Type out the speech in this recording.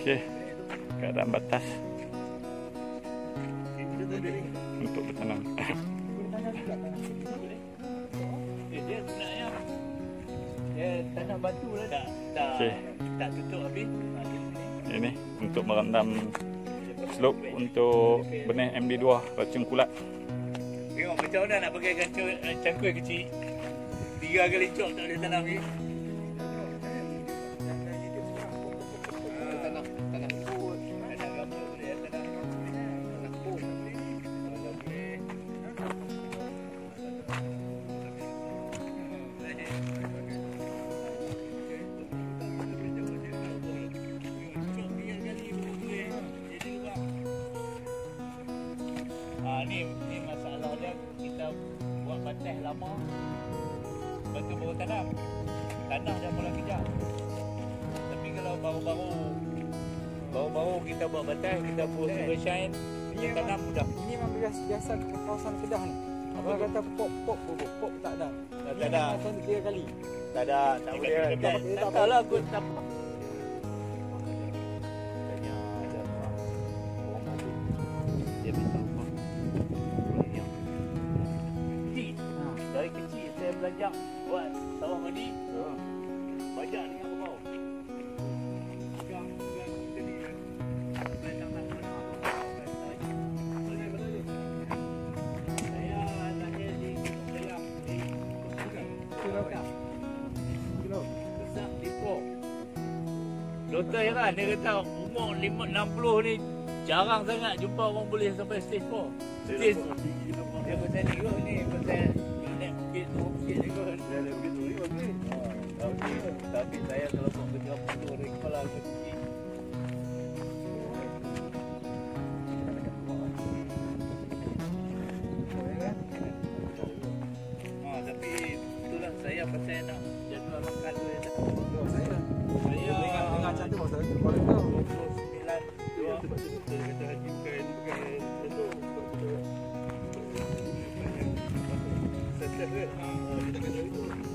Okey. Keadaan batas untuk bertanam. Tanam batu lah tak tak Okey. tak tutup habis. Ha. Ini untuk merendam slope untuk benih MD2 racun kulat. Tengok macam mana nak pakai eh, cangkul kecil. Tiga kali cok tak boleh tanam lagi. Ah ni ni masalah dia kita buat batas lama. Batu baru tanam. Tanah dah mula kejap. Tapi kalau baru-baru baru-baru kita buat batas, kita pun super shine, kita tanam mudah. Ini memang biasa, biasa kawasan Kedah ni. Apa kata pop pop pop pop tak ada. Tak tak ada. Tiga kali. Tak ada, tak boleh. tak Tak, pakai- tak tak tahu lah aku tak dalam di Kilo tak? Kilo. besar Lipo. Doktor ya kan dia kata umur 5 60 ni jarang sangat jumpa orang boleh sampai stage 4. Stage dia pasal ni kot ni pasal dan lebih duri okey oh, okey tapi saya kalau pun kerja pun tu recall lah Saya percaya nak jadual makan tu saya tak. Saya saya tengah cantik Saya. tu. 对对，啊，